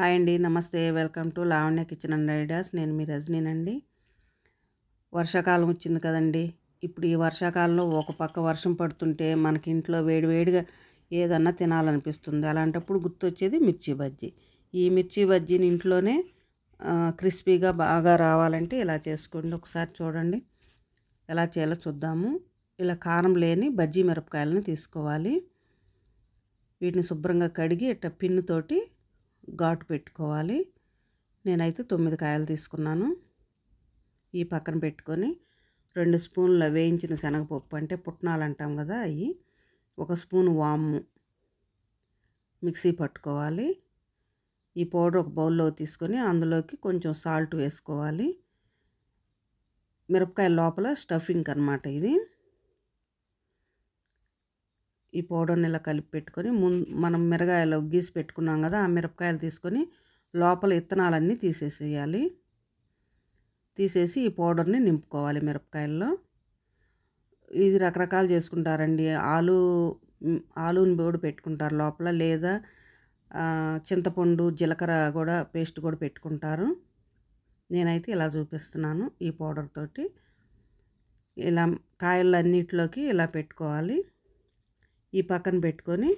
Hi అండి నమస్తే. Welcome to Lavanya kitchen and ideas. నేను మీ రజనీనండి. వర్షాకాలం వచ్చింది కదండి. ఇప్పుడు ఈ వర్షాకాలంలో ఒక పక్క వర్షం పడుతుంటే మనకి ఇంట్లో వేడివేడిగా ఏదన్నా తినాలనిపిస్తుంది. అలాంటప్పుడు గుర్తొచ్చేది మిర్చి బజ్జీ. ఈ మిర్చి బజ్జీని ఇంట్లోనే క్రిస్పీగా బాగా రావాలంటే ఇలా చేసుకోండి. ఒకసారి చూడండి. ఎలా చేయాలో చూద్దాము. ఇలా కారం లేని బజ్జీ మిరపకాయలను తీసుకోవాలి. వీటిని శుభ్రంగా కడిగి ఇట్ట పిన్నుతోటి ఘాటు పెట్టుకోవాలి. నేనైతే తొమ్మిది కాయలు తీసుకున్నాను. ఈ పక్కన పెట్టుకొని రెండు స్పూన్ల వేయించిన శనగపప్పు అంటే పుట్నాలు అంటాం కదా అవి ఒక స్పూన్ వాము మిక్సీ పట్టుకోవాలి. ఈ పౌడర్ ఒక బౌల్లో తీసుకొని అందులోకి కొంచెం సాల్ట్ వేసుకోవాలి. మిరపకాయ లోపల స్టఫింగ్ అనమాట ఇది. ఈ పౌడర్ని ఇలా కలిపి పెట్టుకొని ముందు మనం మిరగాయలు గీసి పెట్టుకున్నాం కదా ఆ మిరపకాయలు తీసుకొని లోపల ఇత్తనాలన్నీ తీసేసేయాలి. తీసేసి ఈ పౌడర్ని నింపుకోవాలి మిరపకాయల్లో. ఇది రకరకాలు చేసుకుంటారండి. ఆలు ఆలూని బోడు కూడా పెట్టుకుంటారు లోపల లేదా చింతపండు జీలకర్ర కూడా పేస్ట్ కూడా పెట్టుకుంటారు. నేనైతే ఇలా చూపిస్తున్నాను ఈ పౌడర్ తోటి. ఇలా కాయలన్నిటిలోకి ఇలా పెట్టుకోవాలి. ఈ పక్కన పెట్టుకొని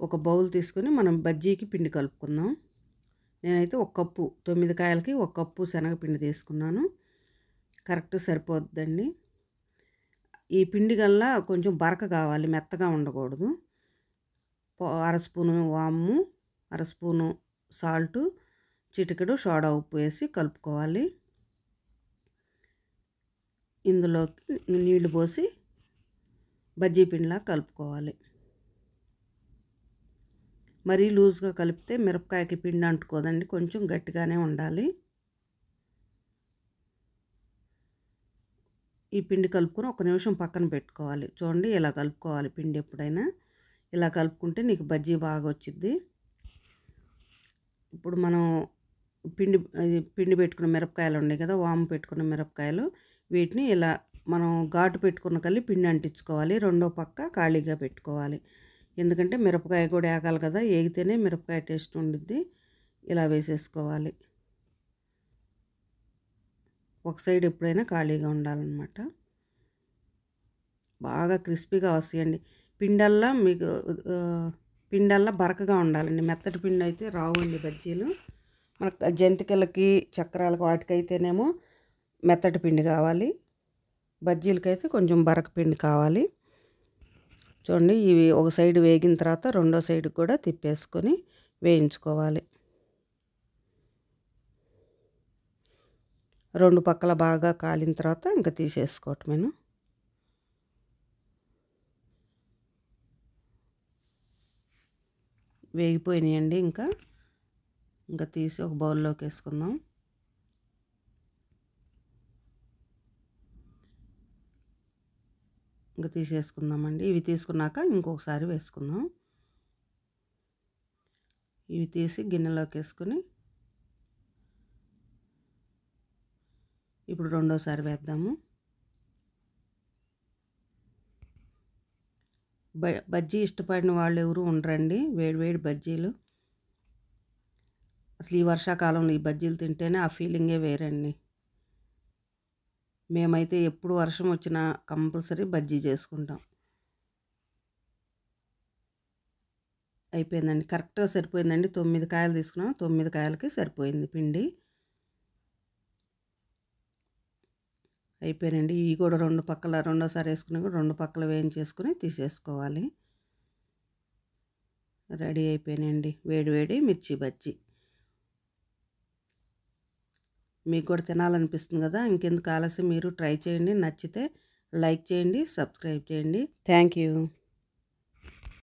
ఒక బౌల్ తీసుకొని మనం బజ్జీకి పిండి కలుపుకుందాం. నేనైతే ఒక కప్పు తొమ్మిది కాయలకి ఒక కప్పు శనగపిండి తీసుకున్నాను. కరెక్ట్ సరిపోద్దండి. ఈ పిండి కల్లా కొంచెం బరక కావాలి మెత్తగా ఉండకూడదు. అర స్పూను వాము అర స్పూను సాల్టు చిటికెడు సోడా ఉప్పు వేసి కలుపుకోవాలి. ఇందులోకి నీళ్ళు పోసి బజ్జీ పిండిలా కలుపుకోవాలి. మరీ లూజ్గా కలిపితే మిరపకాయకి పిండి అంటుకోదండి. కొంచెం గట్టిగానే ఉండాలి. ఈ పిండి కలుపుకొని ఒక నిమిషం పక్కన పెట్టుకోవాలి. చూడండి ఇలా కలుపుకోవాలి పిండి ఎప్పుడైనా. ఇలా కలుపుకుంటే నీకు బజ్జీ బాగా వచ్చిద్ది. ఇప్పుడు మనం పిండి పిండి పెట్టుకున్న మిరపకాయలు ఉన్నాయి కదా వాము పెట్టుకున్న మిరపకాయలు వీటిని ఇలా మనం ఘాటు పెట్టుకున్న కల్లి పిండి అంటించుకోవాలి. రెండో పక్క ఖాళీగా పెట్టుకోవాలి. ఎందుకంటే మిరపకాయ కూడా ఏగాలి కదా ఏగితేనే మిరపకాయ టేస్ట్ ఉండిద్ది. ఇలా వేసేసుకోవాలి. ఒక సైడ్ ఎప్పుడైనా ఖాళీగా ఉండాలన్నమాట. బాగా క్రిస్పీగా వస్తాయండి. పిండల్లా మీకు పిండల్లా బరకగా ఉండాలండి. మెత్తటి పిండి అయితే రావండి బజ్జీలు. మనకు జంతికలకి చక్రాలకు వాటికైతేనేమో మెత్తటి పిండి కావాలి. బజ్జీలకైతే కొంచెం బరకపిండి కావాలి. చూడండి ఇవి ఒక సైడ్ వేగిన తర్వాత రెండో సైడ్ కూడా తిప్పేసుకొని వేయించుకోవాలి. రెండు పక్కల బాగా కాలిన తర్వాత ఇంకా తీసేసుకోవటమేను వేగిపోయినాయండి ఇంకా. ఇంకా తీసి ఒక బౌల్లోకి వేసుకుందాం. ఇంకా తీసేసుకుందామండి. ఇవి తీసుకున్నాక ఇంకొకసారి వేసుకుందాం. ఇవి తీసి గిన్నెలోకి వేసుకుని ఇప్పుడు రెండోసారి వేద్దాము. బ బజ్జీ ఇష్టపడిన వాళ్ళు ఎవరు ఉండరండి. వేడి వేడి బజ్జీలు. అసలు ఈ వర్షాకాలంలో ఈ బజ్జీలు తింటేనే ఆ ఫీలింగే వేరండి. మేమైతే ఎప్పుడు వర్షం వచ్చినా కంపల్సరీ బజ్జీ చేసుకుంటాం. అయిపోయిందండి. కరెక్ట్గా సరిపోయిందండి. తొమ్మిది కాయలు తీసుకున్నాం. తొమ్మిది కాయలకి సరిపోయింది పిండి. అయిపోయినండి ఇవి కూడా రెండు పక్కల రెండోసారి వేసుకుని కూడా రెండు పక్కల వేయించేసుకుని తీసేసుకోవాలి. రెడీ అయిపోయినాయండి. వేడి వేడి మిర్చి బజ్జీ. మీకు కూడా తినాలనిపిస్తుంది కదా ఇంకెందుకు ఆలస్యం మీరు ట్రై చేయండి. నచ్చితే లైక్ చేయండి సబ్స్క్రైబ్ చేయండి. Thank you.